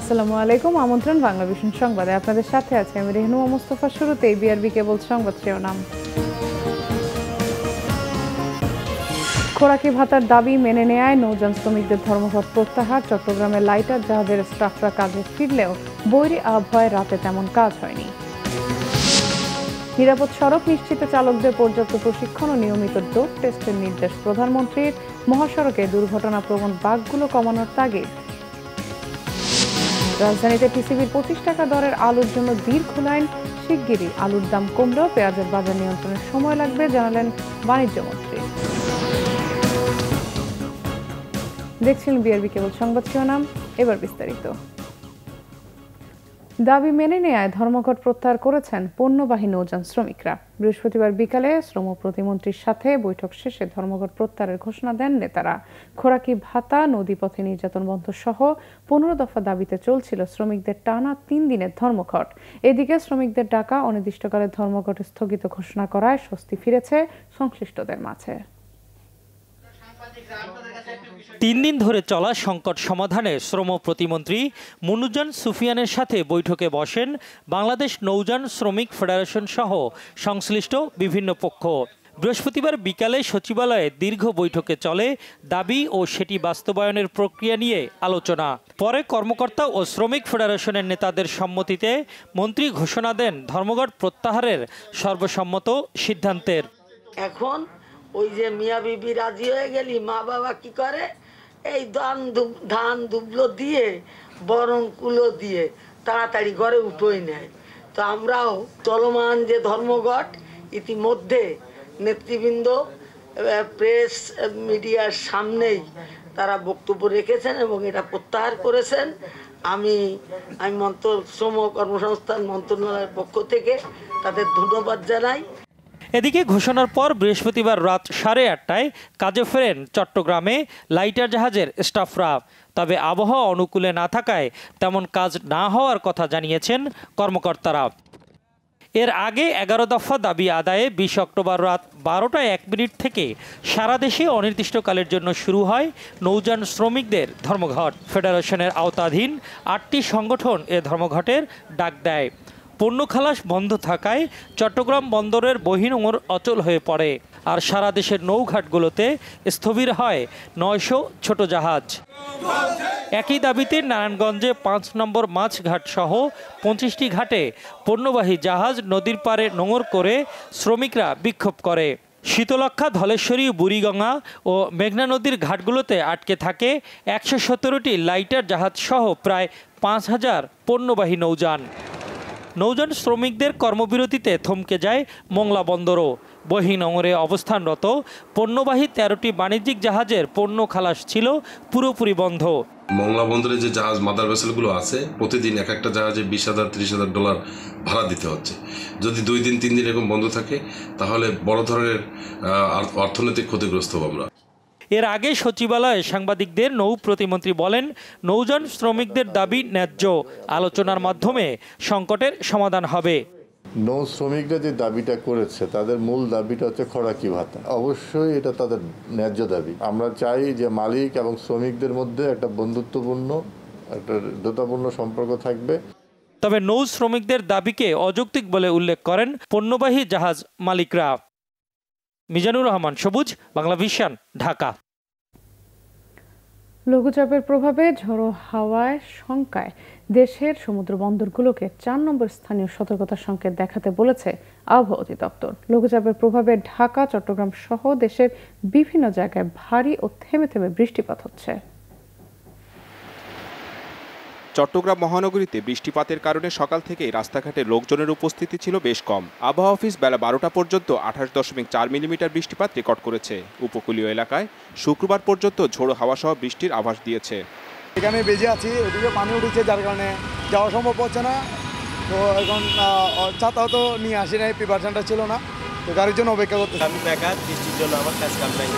আসসালামু আলাইকুম, আমন্ত্রণ বাংলা ভিশন সংবাদে। আপনাদের সাথে আছে আমি রেহনুমা মুস্তফা শুরুতেই বিআরবি কেবল সংবাদ শিরোনাম। খোরাকি ভাতার দাবি মেনে নেয় নৌযান শ্রমিকদের ধর্মঘট প্রত্যাহার, চট্টগ্রামের লাইটার জাহাজের স্টাফরা কাজে ফিরলেও বৈরি আবহাওয়ায় রাতে তেমন কাজ হয়নি। নিরাপদ সড়ক নিশ্চিত চালকদের পর্যাপ্ত প্রশিক্ষণ ও নিয়মিত ডোপ টেস্টের নির্দেশ প্রধানমন্ত্রীর। মহাসড়কে দুর্ঘটনা প্রবণ বাঘগুলো কমানোর তাগিদ। রাজধানীতে টিসিবির পঁচিশ টাকা দরের আলুর জন্য দীর্ঘ লাইন, শিগগিরই আলুর দাম কমলেও পেঁয়াজের বাজার নিয়ন্ত্রণের সময় লাগবে, জানালেন বাণিজ্যমন্ত্রী দেখছিলেন বিআরবি কেবল সংবাদ শিরোনাম, এবার বিস্তারিত। দাবি মেনে নেয় ধর্মঘট প্রত্যাহার করেছেন পণ্যবাহী নৌযান শ্রমিকরা। বৃহস্পতিবার বিকালে শ্রম প্রতিমন্ত্রীর সাথে বৈঠক শেষে ধর্মঘট প্রত্যাহারের ঘোষণা দেন নেতারা। খোরাকি ভাতা, নদীপথে নির্যাতন বন্ধ সহ পনেরো দফা দাবিতে চলছিল শ্রমিকদের টানা তিন দিনের ধর্মঘট। এদিকে শ্রমিকদের ডাকা, অনির্দিষ্টকালে ধর্মঘট স্থগিত ঘোষণা করায় স্বস্তি ফিরেছে সংশ্লিষ্টদের মাঝে। তিন দিন ধরে চলা সংকট সমাধানে শ্রম প্রতিমন্ত্রী মনুজান সুফিয়ানের সাথে বৈঠকে বসেন বাংলাদেশ নৌযান শ্রমিক ফেডারেশন সহ সংশ্লিষ্ট বিভিন্ন পক্ষ। বৃহস্পতিবার বিকালে সচিবালয়ে দীর্ঘ বৈঠকে চলে দাবি ও সেটি বাস্তবায়নের প্রক্রিয়া নিয়ে আলোচনা। পরে কর্মকর্তা ও শ্রমিক ফেডারেশনের নেতাদের সম্মতিতে মন্ত্রী ঘোষণা দেন ধর্মঘট প্রত্যাহারের সর্বসম্মত সিদ্ধান্তের। এখন ওই যে মিয়া বিবি রাজি হয়ে গেলি, মা বাবা কি করে? এই ধান ধান দুবলো দিয়ে বরং কুলো দিয়ে, তাড়াতাড়ি ঘরে উঠোই নেয়। তো আমরাও চলমান যে ধর্মঘট, ইতিমধ্যে নেতৃবৃন্দ প্রেস মিডিয়ার সামনেই তারা বক্তব্য রেখেছেন এবং এটা প্রত্যাহার করেছেন। আমি আমি মন্ত্র, শ্রম কর্মসংস্থান মন্ত্রণালয়ের পক্ষ থেকে তাদের ধন্যবাদ জানাই। এদিকে ঘোষণার পর বৃহস্পতিবার রাত সাড়ে আটটায় কাজে ফেরেন চট্টগ্রামে লাইটার জাহাজের স্টাফরা। তবে আবহাওয়া অনুকূলে না থাকায় তেমন কাজ না হওয়ার কথা জানিয়েছেন কর্মকর্তারা। এর আগে এগারো দফা দাবি আদায়ে বিশ অক্টোবর রাত বারোটা এক মিনিট থেকে সারা দেশে অনির্দিষ্টকালের জন্য শুরু হয় নৌযান শ্রমিকদের ধর্মঘট। ফেডারেশনের আওতাধীন আটটি সংগঠন এ ধর্মঘটের ডাক দেয়। পণ্য খালাস বন্ধ থাকায় চট্টগ্রাম বন্দরের বহিনোঙর অচল হয়ে পড়ে আর সারা দেশের নৌঘাটগুলোতে স্থবির হয় নয়শো ছোট জাহাজ। একই দাবিতে নারায়ণগঞ্জে পাঁচ নম্বর মাছঘাট সহ পঁচিশটি ঘাটে পণ্যবাহী জাহাজ নদীর পাড়ে নোঙর করে শ্রমিকরা বিক্ষোভ করে। শীতলক্ষা ধলেশ্বরী, বুড়িগঙ্গা ও মেঘনা নদীর ঘাটগুলোতে আটকে থাকে একশো সতেরোটি লাইটার জাহাজ সহ প্রায় পাঁচ হাজার পণ্যবাহী নৌযান। নৌযান শ্রমিকদের কর্মবিরতিতে থমকে যায় মোংলা বন্দরও। বহিনগরে অবস্থানরত পণ্যবাহী তেরোটি বাণিজ্যিক জাহাজের পণ্য খালাস ছিল পুরোপুরি বন্ধ। মংলা বন্দরে যে জাহাজ, মাদার ভেসেলগুলো আছে, প্রতিদিন এক একটা জাহাজে বিশ হাজার, ত্রিশ হাজার ডলার ভাড়া দিতে হচ্ছে। যদি দুই দিন, তিন দিন এরকম বন্ধ থাকে, তাহলে বড় ধরনের অর্থনৈতিক ক্ষতিগ্রস্ত হব আমরা। এর আগে সচিবালয়ে সাংবাদিকদের নৌ প্রতিমন্ত্রী বলেন নৌজন শ্রমিকদের দাবি ন্যায্য। আলোচনার মাধ্যমে সংকটের সমাধান হবে। নৌ শ্রমিকরা যে দাবিটা করেছে তাদের মূল দাবিটা হচ্ছে খোরাকি ভাতা। অবশ্যই এটা তাদের ন্যায্য দাবি। আমরা চাই যে মালিক এবং শ্রমিকদের মধ্যে একটা বন্ধুত্বপূর্ণ একটা দ্রুতপূর্ণ সম্পর্ক থাকবে। তবে নৌ শ্রমিকদের দাবিকে অযৌক্তিক বলে উল্লেখ করেন পণ্যবাহী জাহাজ মালিকরা। মিজানুর রহমান, সবুজ, বাংলা ভিশন, ঢাকা। লঘুচাপের প্রভাবে ঝড়ো হাওয়ায় শঙ্কায়। দেশের সমুদ্র বন্দরগুলোকে চার নম্বর স্থানীয় সতর্কতা সংকেত দেখাতে বলেছে আবহাওয়া অধিদপ্তর। লঘুচাপের প্রভাবে ঢাকা, চট্টগ্রাম সহ দেশের বিভিন্ন জায়গায় ভারী ও থেমে থেমে বৃষ্টিপাত হচ্ছে। চট্টগ্রাম মহানগরীতে বৃষ্টিপাতের কারণে সকাল থেকেই রাস্তাঘাটে লোকজনের উপস্থিতি ছিল বেশ কম। আবহাওয়া অফিস বেলা বারোটা পর্যন্ত আঠাশ দশমিক চার মিলিমিটার বৃষ্টিপাত রেকর্ড করেছে। উপকূলীয় এলাকায় শুক্রবার পর্যন্ত ঝোড়ো হাওয়া সহ বৃষ্টির আভাস দিয়েছে। এখানে বেজে আছি ওদিকে পানি উঠেছে যার কারণে যাওয়া সম্ভব হচ্ছে না। তো এখন ছাতাও তো নিয়ে আসি নাই প্রিপারেশনটা ছিল না। তো গাড়ির জন্য অপেক্ষা করতেছি। আমি বেকার বৃষ্টির জন্য আমার কাজ কাম নাই।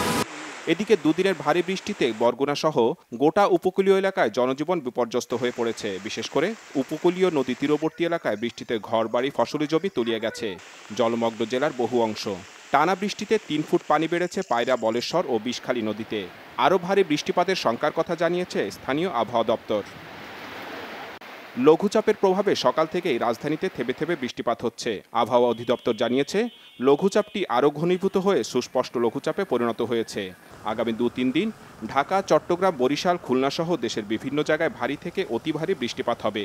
এদিকে দুদিনের ভারী বৃষ্টিতে বরগুনা সহ গোটা উপকূলীয় এলাকায় জনজীবন বিপর্যস্ত হয়ে পড়েছে। বিশেষ করে উপকূলীয় নদী তীরবর্তী এলাকায় বৃষ্টিতে ঘরবাড়ি, ফসলি জমি তলিয়ে গেছে, জলমগ্ন জেলার বহু অংশ। টানা বৃষ্টিতে তিন ফুট পানি বেড়েছে পায়রা, বলেশ্বর ও বিষখালী নদীতে। আরও ভারী বৃষ্টিপাতের শঙ্কার কথা জানিয়েছে স্থানীয় আবহাওয়া দপ্তর। লঘুচাপের প্রভাবে সকাল থেকেই রাজধানীতে থেবে থেবে বৃষ্টিপাত হচ্ছে। আবহাওয়া অধিদপ্তর জানিয়েছে লঘুচাপটি আরও ঘনীভূত হয়ে সুস্পষ্ট লঘুচাপে পরিণত হয়েছে। আগামী দু তিন দিন ঢাকা, চট্টগ্রাম, বরিশাল খুলনা সহ দেশের বিভিন্ন জায়গায় ভারী থেকে অতি ভারী বৃষ্টিপাত হবে।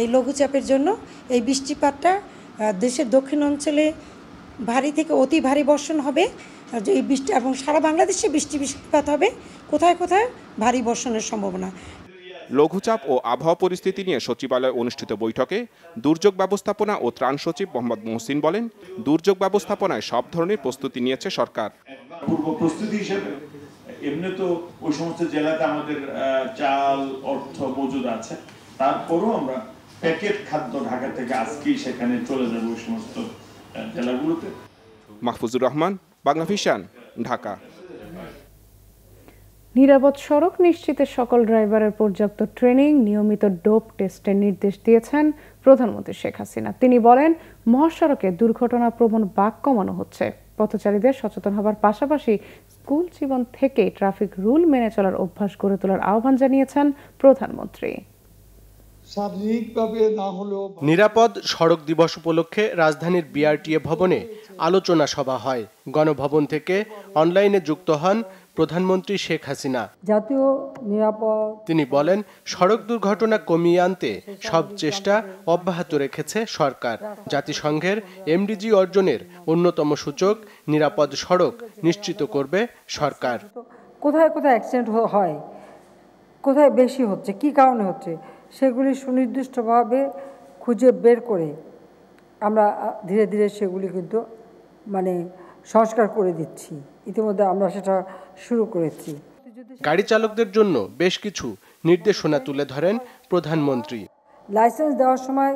এই লঘুচাপের জন্য এই বৃষ্টিপাতটা দেশের দক্ষিণ অঞ্চলে ভারী থেকে অতি ভারী বর্ষণ হবে। এই বৃষ্টি এবং সারা বাংলাদেশে বৃষ্টি বৃষ্টিপাত হবে। কোথায় কোথায়? ভারী বর্ষণের সম্ভাবনা। লঘুচাপ ও আবহাওয়া পরিস্থিতি নিয়ে সচিবালয়ে অনুষ্ঠিত বৈঠকে দুর্যোগ ব্যবস্থাপনা ও ত্রাণ সচিব মোহাম্মদ মহসিন বলেন দুর্যোগ ব্যবস্থাপনায় সব ধরনের প্রস্তুতি নিয়েছে সরকার। পূর্ব প্রস্তুতি হিসেবে এমনি তো ওই সমস্ত জেলাতে আমাদের চাল অর্থ মজুদ আছে। তারপরও আমরা প্যাকেট খাদ্য ঢাকা থেকে আজকেই সেখানে চলে যাব ওই সমস্ত জেলাগুলোতে। মাহফুজুর রহমান বাংলা ভিশন ঢাকা। নিরাপদ সড়ক নিশ্চিতে সকল ড্রাইভারের পর্যাপ্ত ট্রেনিং নিয়মিত ডোপ টেস্টের নির্দেশ দিয়েছেন প্রধানমন্ত্রী শেখ হাসিনা। তিনি বলেন মহাসড়কে দুর্ঘটনা প্রবণ বাক কমানো হচ্ছে। পথচারীদের সচেতন হবার পাশাপাশি স্কুল জীবন থেকে ট্রাফিক রুল মেনে চলার অভ্যাস গড়ে তোলার আহ্বান জানিয়েছেন প্রধানমন্ত্রী। শারীরিকভাবে না হলেও নিরাপদ সড়ক দিবস উপলক্ষে রাজধানীর বিআরটিএ ভবনে আলোচনা সভা হয়। গণভবন থেকে অনলাইনে যুক্ত হন প্রধানমন্ত্রী শেখ হাসিনা। জাতীয় নিরাপদ তিনি বলেন সড়ক দুর্ঘটনা কমিয়ে আনতে সব চেষ্টা অব্যাহত রেখেছে সরকার। জাতিসংঘের এমডিজি অর্জনের অন্যতম সূচক নিরাপদ সড়ক নিশ্চিত করবে সরকার। কোথায় কোথায় অ্যাক্সিডেন্ট হয়? কোথায় বেশি হচ্ছে? কি কারণে হচ্ছে? সেগুলি সুনির্দিষ্টভাবে খুঁজে বের করে আমরা ধীরে ধীরে সেগুলি কিন্তু মানে সংস্কার করে দিচ্ছি। ইতিমধ্যে আমরা সেটা শুরু করেছি। গাড়ি চালকদের জন্য বেশ কিছু নির্দেশনা তুলে ধরেন প্রধানমন্ত্রী। লাইসেন্স দেওয়ার সময়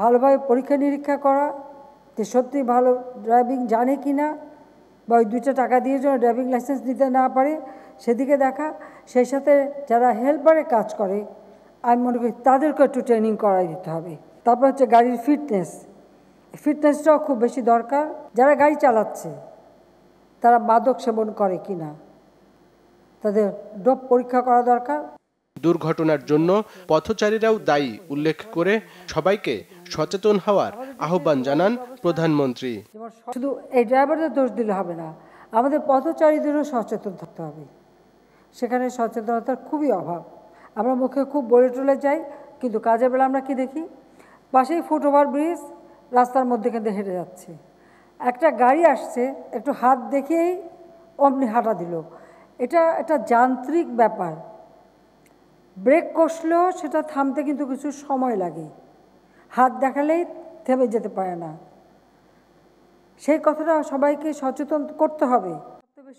ভালোভাবে পরীক্ষা নিরীক্ষা করা যে সত্যি ভালো ড্রাইভিং জানে কি না বা ওই দুইটা টাকা দিয়ে যেন ড্রাইভিং লাইসেন্স নিতে না পারে সেদিকে দেখা। সেই সাথে যারা হেল্পারে কাজ করে আমি মনে করি তাদেরকে একটু ট্রেনিং করাই দিতে হবে। তারপর হচ্ছে গাড়ির ফিটনেস। ফিটনেসটাও খুব বেশি দরকার। যারা গাড়ি চালাচ্ছে তারা মাদক সেবন করে কি না? তাদের ডোপ পরীক্ষা করা দরকার। দুর্ঘটনার জন্য পথচারীরাও দায়ী উল্লেখ করে সবাইকে সচেতন হওয়ার আহ্বান জানান প্রধানমন্ত্রী। শুধু এই ড্রাইভারদের দোষ দিলে হবে না আমাদের পথচারীদেরও সচেতন থাকতে হবে। সেখানে সচেতনতার খুবই অভাব। আমরা মুখে খুব বলে টলে যাই কিন্তু কাজের বেলা আমরা কি দেখি? পাশেই ফুটওভার ব্রিজ রাস্তার মধ্যে কিন্তু হেঁটে যাচ্ছে। একটা গাড়ি আসছে, একটু হাত দেখেই অমনি হাঁটা দিল। এটা একটা যান্ত্রিক ব্যাপার। ব্রেক কষলেও সেটা থামতে কিন্তু কিছু সময় লাগে। হাত দেখালেই থেমে যেতে পারে না। সেই কথাটা সবাইকে সচেতন করতে হবে।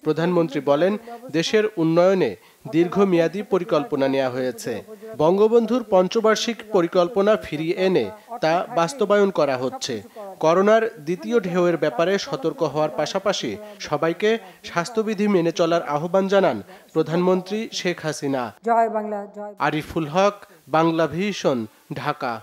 প্রধানমন্ত্রী বলেন দেশের উন্নয়নে দীর্ঘমেয়াদী পরিকল্পনা নেওয়া হয়েছে। বঙ্গবন্ধুর পঞ্চবার্ষিক পরিকল্পনা ফিরিয়ে এনে তা বাস্তবায়ন করা হচ্ছে। করোনার দ্বিতীয় ঢেউয়ের ব্যাপারে সতর্ক হওয়ার পাশাপাশি সবাইকে স্বাস্থ্যবিধি মেনে চলার আহ্বান জানান প্রধানমন্ত্রী শেখ হাসিনা। জয় বাংলা জয় আরিফুল হক বাংলা ভিশন ঢাকা।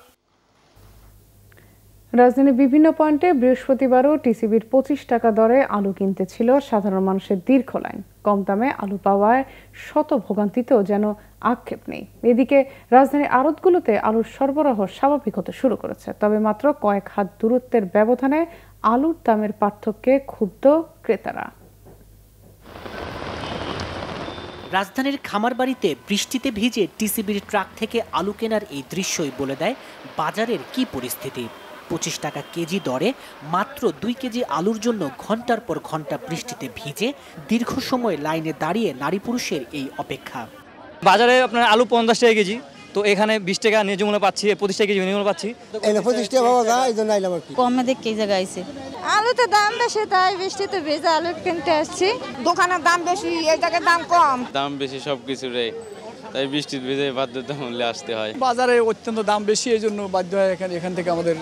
রাজধানীর বিভিন্ন পয়েন্টে বৃহস্পতিবারও টিসিবির পঁচিশ টাকা দরে আলু কিনতে ছিল সাধারণ মানুষের দীর্ঘ লাইন। কম দামে আলু পাওয়ায় শত ভোগান্তিতেও যেন আক্ষেপ নেই। এদিকে রাজধানীর আড়তগুলোতে আলুর সরবরাহ স্বাভাবিক হতে শুরু করেছে, তবে মাত্র কয়েক হাত দূরত্বের ব্যবধানে আলুর দামের পার্থক্যে ক্ষুব্ধ ক্রেতারা। রাজধানীর খামারবাড়িতে বৃষ্টিতে ভিজে টিসিবির ট্রাক থেকে আলু কেনার এই দৃশ্যই বলে দেয় বাজারের কি পরিস্থিতি। পঁচিশ টাকা কেজি দরে মাত্র দুই কেজি আলুর জন্য ঘণ্টার পর ঘণ্টা বৃষ্টিতে ভিজে দীর্ঘ সময় লাইনে দাঁড়িয়ে নারী পুরুষের এই অপেক্ষা। বাজারে আপনার আলু পঞ্চাশ টাকা কেজি তো এখানে বিশ টাকা ন্যায্য মূল্য পাচ্ছি পঁচিশ টাকা কেজি মূল্য পাচ্ছি। পঁচিশ টাকা পাওয়া যায় এই জন্য আইলাম আর কি। কমে দেখে এই জায়গায় আইছে। আলু তো দাম বেশি তাই বৃষ্টিতে ভেজা আলু কিনতে আসছি। দোকানের দাম বেশি এই জায়গায় দাম কম। দাম বেশি সব কিছুরে তাই বৃষ্টির ভিজে বাধ্যতামূল্যে আসতে হয়। বাজারে অত্যন্ত দাম বেশি এই জন্য বাধ্য হয় এখানে এখান থেকে আমাদের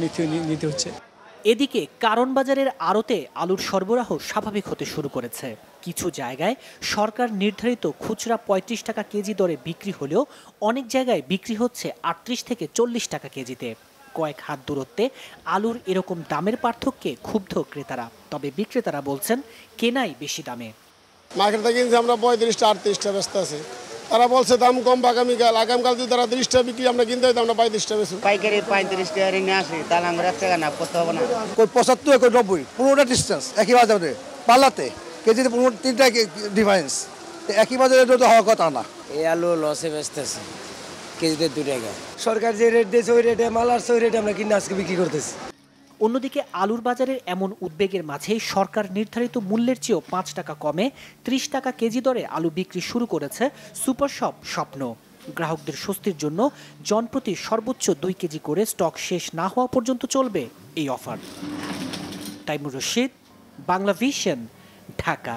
নিতে নিতে হচ্ছে। এদিকে কারণ বাজারের আড়তে আলুর সরবরাহ স্বাভাবিক হতে শুরু করেছে। কিছু জায়গায় সরকার নির্ধারিত খুচরা পঁয়ত্রিশ টাকা কেজি দরে বিক্রি হলেও অনেক জায়গায় বিক্রি হচ্ছে আটত্রিশ থেকে চল্লিশ টাকা কেজিতে। কয়েক হাত দূরত্বে আলুর এরকম দামের পার্থক্যে ক্ষুব্ধ ক্রেতারা। তবে বিক্রেতারা বলছেন কেনাই বেশি দামে। মার্কেট থেকে কিনছি আমরা পঁয়ত্রিশটা আটত্রিশটা ব্যস্ত আছে। তারা বলছে দাম কম আগামীকাল আগামীকাল যদি তারা তিরিশ টাকা বিক্রি আমরা কিনতে হইতো আমরা পঁয়ত্রিশ টাকা বেশি পাইকারি পঁয়ত্রিশ টাকা নিয়ে আসি তাহলে আমরা এক টাকা না করতে হবে না। কই পঁচাত্তর কই নব্বই পনেরোটা ডিস্টেন্স একই বাজারে। পাল্লাতে কেজিতে পনেরো তিনটা ডিফারেন্স একই বাজারে তো হওয়ার কথা না। এই আলু লসে বেচতেছে কেজিতে দু টাকা। সরকার যে রেট দিয়েছে ওই রেটে মাল আসছে ওই রেটে আমরা কিনে আজকে বিক্রি করতেছি। অন্যদিকে আলুর বাজারের এমন উদ্বেগের মাঝে সরকার নির্ধারিত মূল্যের চেয়েও পাঁচ টাকা কমে ত্রিশ টাকা কেজি দরে আলু বিক্রি শুরু করেছে সুপার শপ স্বপ্ন। গ্রাহকদের স্বস্তির জন্য জনপ্রতি সর্বোচ্চ দুই কেজি করে স্টক শেষ না হওয়া পর্যন্ত চলবে এই অফার। তাইমুর রশিদ, বাংলা ভিশন, ঢাকা।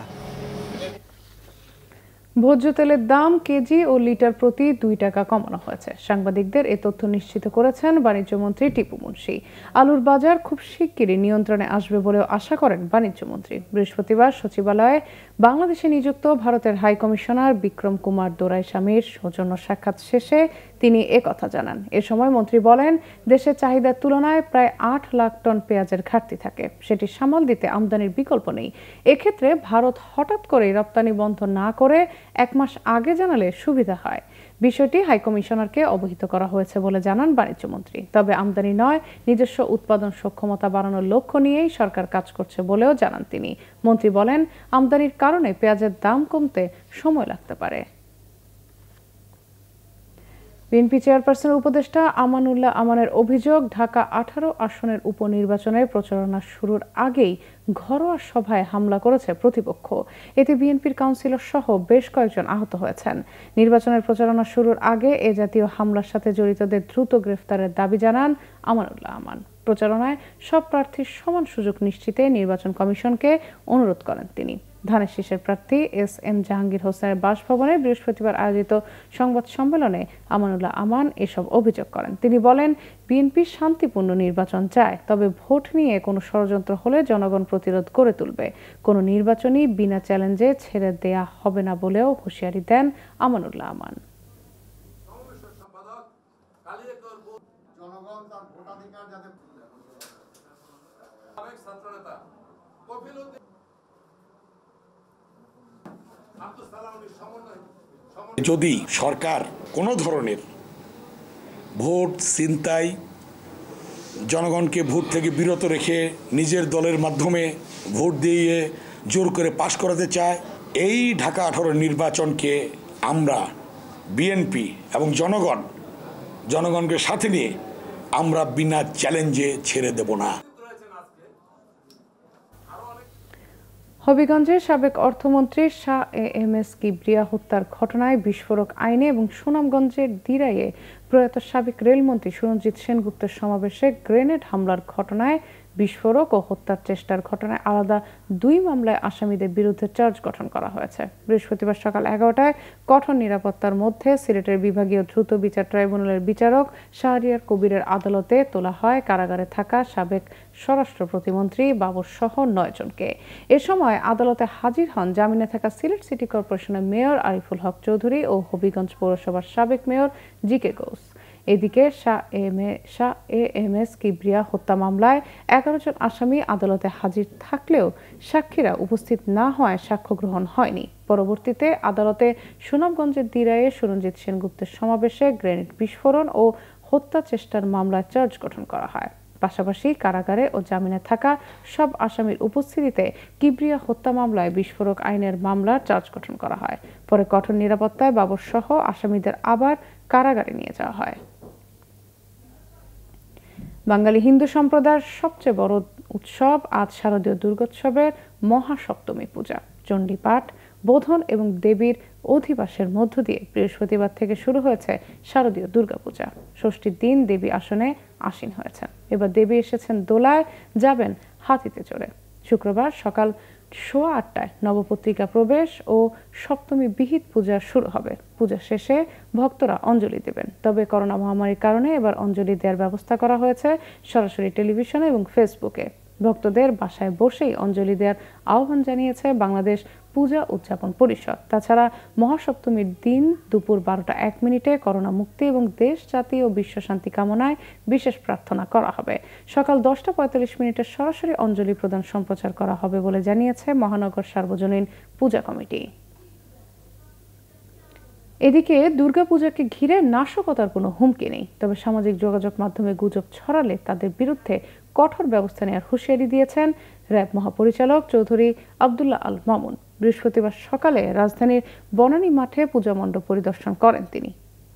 ভোজ্য তেলের দাম কেজি ও লিটার প্রতি দুই টাকা কমানো হয়েছে। সাংবাদিকদের এ তথ্য নিশ্চিত করেছেন বাণিজ্যমন্ত্রী টিপু মুন্সি। আলুর বাজার খুব শিগগিরই নিয়ন্ত্রণে আসবে বলেও আশা করেন বাণিজ্যমন্ত্রী বৃহস্পতিবার সচিবালয়ে বাংলাদেশে নিযুক্ত ভারতের হাই কমিশনার বিক্রম কুমার দোরাই স্বামীর সৌজন্য সাক্ষাৎ শেষে তিনি কথা জানান। এ সময় মন্ত্রী বলেন, দেশের চাহিদার তুলনায় প্রায় আট লাখ টন পেঁয়াজের ঘাটতি থাকে। সেটি সামাল দিতে আমদানির বিকল্প নেই। এক্ষেত্রে ভারত হঠাৎ করে রপ্তানি বন্ধ না করে এক মাস আগে জানালে সুবিধা হয়। বিষয়টি হাইকমিশনারকে অবহিত করা হয়েছে বলে জানান বাণিজ্যমন্ত্রী। তবে আমদানি নয়, নিজস্ব উৎপাদন সক্ষমতা বাড়ানোর লক্ষ্য নিয়েই সরকার কাজ করছে বলেও জানান তিনি। মন্ত্রী বলেন, আমদানির কারণে পেঁয়াজের দাম কমতে সময় লাগতে পারে। বিএনপি চেয়ারপারসনের উপদেষ্টা আমানুল্লাহ আমানের অভিযোগ, ঢাকা আঠারো আসনের উপনির্বাচনের প্রচারণা শুরুর আগেই ঘরোয়া সভায় হামলা করেছে প্রতিপক্ষ। এতে বিএনপির কাউন্সিলর সহ বেশ কয়েকজন আহত হয়েছেন। নির্বাচনের প্রচারণা শুরুর আগে এ জাতীয় হামলার সাথে জড়িতদের দ্রুত গ্রেফতারের দাবি জানান আমানুল্লাহ আমান। প্রচারণায় সব প্রার্থীর সমান সুযোগ নিশ্চিতে নির্বাচন কমিশনকে অনুরোধ করেন তিনি। ধানের শীষের প্রার্থী এস এম জাহাঙ্গীর হোসেনের বাসভবনে বৃহস্পতিবার আয়োজিত সংবাদ সম্মেলনে আমানুল্লাহ আমান এসব অভিযোগ করেন। তিনি বলেন, বিএনপি শান্তিপূর্ণ নির্বাচন চায়, তবে ভোট নিয়ে কোনো ষড়যন্ত্র হলে জনগণ প্রতিরোধ করে তুলবে। কোনো নির্বাচনই বিনা চ্যালেঞ্জে ছেড়ে দেয়া হবে না বলেও হুঁশিয়ারি দেন আমানুল্লাহ আমান। যদি সরকার কোনো ধরনের ভোট, ছিনতাই, জনগণকে ভোট থেকে বিরত রেখে নিজের দলের মাধ্যমে ভোট দিয়ে জোর করে পাশ করাতে চায়, এই ঢাকা আঠারো নির্বাচনকে আমরা, বিএনপি এবং জনগণ, জনগণকে সাথে নিয়ে আমরা বিনা চ্যালেঞ্জে ছেড়ে দেব না। হবিগঞ্জের সাবেক অর্থমন্ত্রী Shah A M S Kibria হত্যার ঘটনায় বিস্ফোরক আইনে এবং সুনামগঞ্জের দিরাইয়ে প্রয়াত সাবেক রেলমন্ত্রী সুরঞ্জিত সেনগুপ্তের সমাবেশে গ্রেনেড হামলার ঘটনায় বিস্ফোরক ও হত্যার চেষ্টার ঘটনায় আলাদা দুই মামলায় আসামিদের বিরুদ্ধে চার্জ গঠন করা হয়েছে। বৃহস্পতিবার সকাল এগারোটায় কঠোর নিরাপত্তার মধ্যে সিলেটের বিভাগীয় দ্রুত বিচার ট্রাইব্যুনালের বিচারক শাহরিয়ার কবিরের আদালতে তোলা হয় কারাগারে থাকা সাবেক স্বরাষ্ট্র প্রতিমন্ত্রী বাবর সহ নয় জনকে। এ সময় আদালতে হাজির হন জামিনে থাকা সিলেট সিটি কর্পোরেশনের মেয়র আরিফুল হক চৌধুরী ও হবিগঞ্জ পৌরসভার সাবেক মেয়র জি কে ঘোষ। এদিকে Shah A M S Kibria হত্যা মামলায় এগারো জন আসামি আদালতে হাজির থাকলেও সাক্ষীরা উপস্থিত না হওয়ায় সাক্ষ্য গ্রহণ হয়নি। পরবর্তীতে আদালতে সুনামগঞ্জের দিরায়ে সুরঞ্জিত সেনগুপ্তের সমাবেশে গ্রেনেড বিস্ফোরণ ও হত্যা চেষ্টার মামলায় চার্জ গঠন করা হয়। পাশাপাশি কারাগারে ও জামিনে থাকা সব আসামির উপস্থিতিতে কিবরিয়া হত্যা মামলায় বিস্ফোরক আইনের মামলার চার্জ গঠন করা হয়। পরে কঠোর নিরাপত্তায় বাবর সহ আসামিদের আবার কারাগারে নিয়ে যাওয়া হয়। বাঙালি হিন্দু সম্প্রদায়ের সবচেয়ে বড় উৎসব আজ শারদীয় দুর্গোৎসবের মহাসপ্তমী পূজা। চণ্ডীপাঠ, বোধন এবং দেবীর অধিবাসের মধ্য দিয়ে বৃহস্পতিবার থেকে শুরু হয়েছে শারদীয় দুর্গাপূজা। ষষ্ঠীর দিন দেবী আসনে আসীন হয়েছেন। এবার দেবী এসেছেন দোলায়, যাবেন হাতিতে চড়ে। শুক্রবার সকাল সোয়া আটটায় নবপত্রিকা প্রবেশ ও সপ্তমী বিহিত পূজা শুরু হবে। পূজা শেষে ভক্তরা অঞ্জলি দেবেন। তবে করোনা মহামারীর কারণে এবার অঞ্জলি দেওয়ার ব্যবস্থা করা হয়েছে সরাসরি টেলিভিশনে এবং ফেসবুকে। ভক্তদের বাসায় বসেই অঞ্জলি দেওয়ার আহ্বান জানিয়েছে বাংলাদেশ পূজা উদযাপন পরিষদ। তাছাড়া মহাসপ্তমীর দিন দুপুর বারোটা এক মিনিটে করোনা মুক্তি এবং দেশ, জাতি ও বিশ্ব শান্তি কামনায় বিশেষ প্রার্থনা করা হবে। সকাল দশটা পঁয়তাল্লিশ মিনিটের সরাসরি অঞ্জলি প্রদান সম্প্রচার করা হবে বলে জানিয়েছে মহানগর সার্বজনীন পূজা কমিটি। এদিকে দুর্গাপূজাকে ঘিরে নাশকতার কোনো হুমকি নেই, তবে সামাজিক যোগাযোগ মাধ্যমে গুজব ছড়ালে তাদের বিরুদ্ধে কঠোর ব্যবস্থা নেওয়ার হুঁশিয়ারি দিয়েছেন র্যাব মহাপরিচালক চৌধুরী আবদুল্লাহ আল মামুন। বৃহস্পতিবার সকালে রাজধানীর বনানী মাঠে পূজা মণ্ডপ পরিদর্শন করেন তিনি।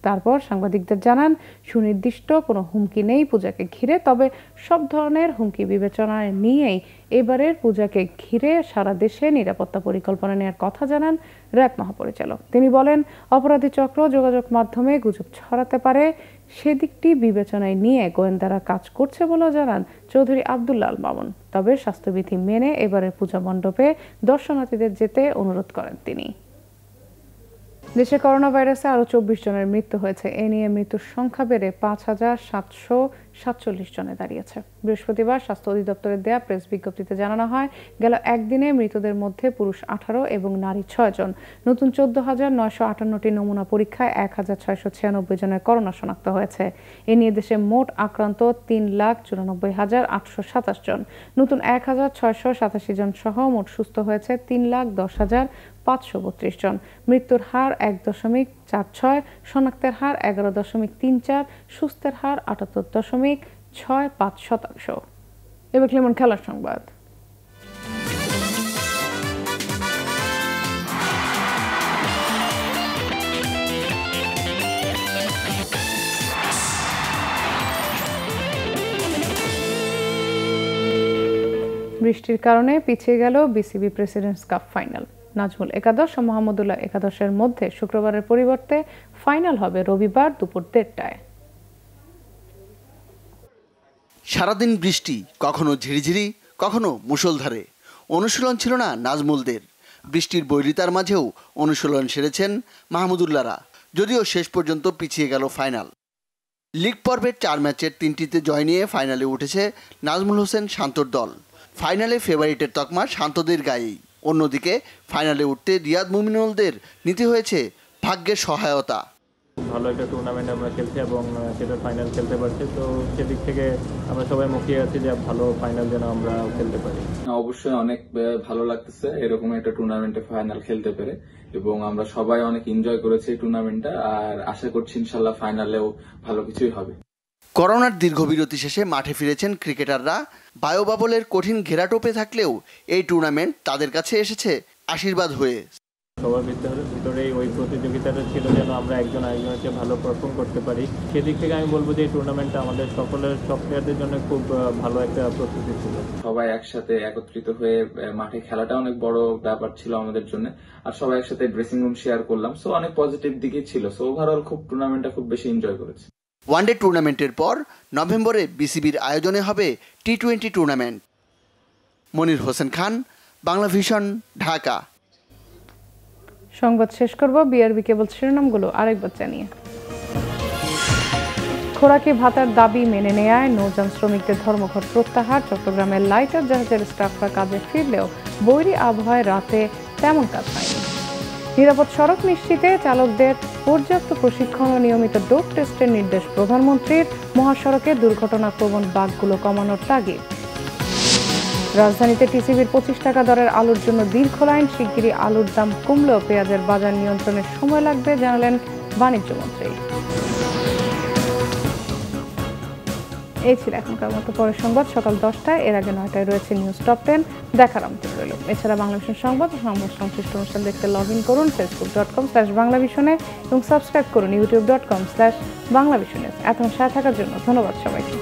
তারপর সাংবাদিকদের জানান, সুনির্দিষ্ট কোনো হুমকি নেই পূজাকে ঘিরে, তবে সব ধরনের হুমকি বিবেচনায় নিয়েই এবারের পূজাকে ঘিরে সারা দেশে নিরাপত্তা পরিকল্পনা নেওয়ার কথা জানান র্যাব মহাপরিচালক। তিনি বলেন, অপরাধী চক্র যোগাযোগ মাধ্যমে গুজব ছড়াতে পারে সেদিকটি বিবেচনায় নিয়ে গোয়েন্দারা কাজ করছে বলেও জানান চৌধুরী আবদুল্লাল মামুন। তবে স্বাস্থ্যবিধি মেনে এবারের পূজা মণ্ডপে দর্শনার্থীদের যেতে অনুরোধ করেন তিনি। দেশে করোনা ভাইরাসে আরও চব্বিশ জনের মৃত্যু হয়েছে। এ নিয়ে মৃত্যুর সংখ্যা বেড়ে পাঁচ হাজার সাতশো সাতচল্লিশ জনে দাঁড়িয়েছে। বৃহস্পতিবার স্বাস্থ্য অধিদপ্তরের দেয়া প্রেস বিজ্ঞপ্তিতে জানানো হয়, গেল একদিনে মৃতদের মধ্যে পুরুষ আঠারো এবং নারী ছয় জন। নতুন চোদ্দ হাজার নয়শো আটান্নটি নমুনা পরীক্ষায় এক হাজার ছয়শো ছিয়ানব্বই জনের করোনা শনাক্ত হয়েছে। এ নিয়ে দেশে মোট আক্রান্ত তিন লাখ চুরানব্বই হাজার আটশো সাতাশ জন। নতুন এক হাজার ছয়শো সাতাশি জন সহ মোট সুস্থ হয়েছে তিন লাখ দশ হাজার পাঁচশো বত্রিশ জন। মৃত্যুর হার এক দশমিক চার ছয়, শনাক্তের হার এগারো দশমিক তিন চার, সুস্থের হার আটাত্তর দশমিক ছয় পাঁচ শতাংশ। এবার কেমন খেলার সংবাদ। বৃষ্টির কারণে পিছিয়ে গেল BCB presidents cup final. Nazmul একাদশ ও মোহাম্মদুল্লাহ একাদশের মধ্যে শুক্রবারের পরিবর্তে ফাইনাল হবে রবিবার দুপুর দেড়টায়। সারাদিন বৃষ্টি, কখনো ঝিরিঝিরি, কখনো মুষলধারে। অনুশীলন ছিল না নাজমুলদের। বৃষ্টির বৈরিতার মাঝেও অনুশীলন সেরেছেন মাহমুদুল্লাহরা। যদিও শেষ পর্যন্ত পিছিয়ে গেল ফাইনাল। লিগ পর্বের চার ম্যাচের তিনটিতে জয় নিয়ে ফাইনালে উঠেছে নাজমুল হোসেন শান্তর দল। ফাইনালে ফেভারিটের তকমা শান্তদের গায়েই। অন্যদিকে ফাইনালে উঠতে রিয়াদ মুমিনুলদের নিতে হয়েছে ভাগ্যের সহায়তা। ভালো একটা টুর্নামেন্ট আমরা খেলছি এবং সেটার ফাইনাল খেলতে পারছি। তো সেদিক থেকে আমরা সবাই মুখিয়ে আছি যে ভালো ফাইনাল যেন আমরা খেলতে পারি। অবশ্যই অনেক ভালো লাগতেছে এরকম একটা টুর্নামেন্টে ফাইনাল খেলতে পেরে। এবং আমরা সবাই অনেক এনজয় করেছি এই টুর্নামেন্টটা আর আশা করছি ইনশাল্লাহ ফাইনালেও ভালো কিছুই হবে। করোনার দীর্ঘ বিরতি শেষে মাঠে ফিরেছেন ক্রিকেটাররা। বায়োবাবলের কঠিন ঘেরাটোপে থাকলেও এই টুর্নামেন্ট তাদের কাছে এসেছে আশীর্বাদ হয়ে। সবার ভিতরে ভিতরেই ওই প্রতিযোগিতাটা ছিল যেন আমরা একজন আরেকজনকে ভালো পারফর্ম করতে পারি। সেদিক থেকে আমি বলব যে এই টুর্নামেন্টটা আমাদের সকলের সব প্লেয়ারদের জন্য খুব ভালো একটা প্রস্তুতি ছিল। সবাই একসাথে একত্রিত হয়ে মাঠে খেলাটা অনেক বড় ব্যাপার ছিল আমাদের জন্য। আর সবাই একসাথে ড্রেসিং রুম শেয়ার করলাম। সো অনেক পজিটিভ দিকে ছিল। সো ওভারঅল খুব টুর্নামেন্টটা খুব বেশি এনজয় করেছি। ওয়ানডে টুর্নামেন্টের পর নভেম্বরে বিসিবির আয়োজনে হবে T twenty tournament. Monir Hossain Khan, Bangla Vision, Dhaka. সংবাদ শেষ করব, বিআরবি কেবল শিরোনামগুলো আরেকবার জানিয়ে। খোরাকি ভাতার দাবি মেনে নেয়ায় নৌযান শ্রমিকদের ধর্মঘট প্রত্যাহার, চট্টগ্রামের লাইটার জাহাজের স্টাফরা কাজে ফিরলেও বৈরী আবহাওয়ায় রাতে তেমন কাজ হয়নি। নিরাপদ সড়ক নিশ্চিতে চালকদের পর্যাপ্ত প্রশিক্ষণ ও নিয়মিত ডোপ টেস্টের নির্দেশ প্রধানমন্ত্রীর মহাসড়কে দুর্ঘটনা প্রবণ বাঘগুলো কমানোর তাগিদ। রাজধানীতে টিসিবির পঁচিশ টাকা দরের আলুর জন্য দীর্ঘ লাইন, শিগগিরই আলুর দাম কমলেও পেঁয়াজের বাজার নিয়ন্ত্রণের সময় লাগবে, জানালেন বাণিজ্যমন্ত্রী। এই ছিল এখনকার মতো পরের সংবাদ। সকাল দশটায়, এর আগে নয়টায় রয়েছে নিউজ টপ টেন দেখার আমন্ত্রণ রইল। এছাড়া বাংলা বাংলাদেশের সংবাদ সংবাদ সংশ্লিষ্ট অনুষ্ঠান দেখতে লগ ইন করুন Facebook dot com slash Bangla ভিশনে এবং সাবস্ক্রাইব করুন YouTube dot com slash Bangla ভিশনে এত সাথে থাকার জন্য ধন্যবাদ সবাইকে।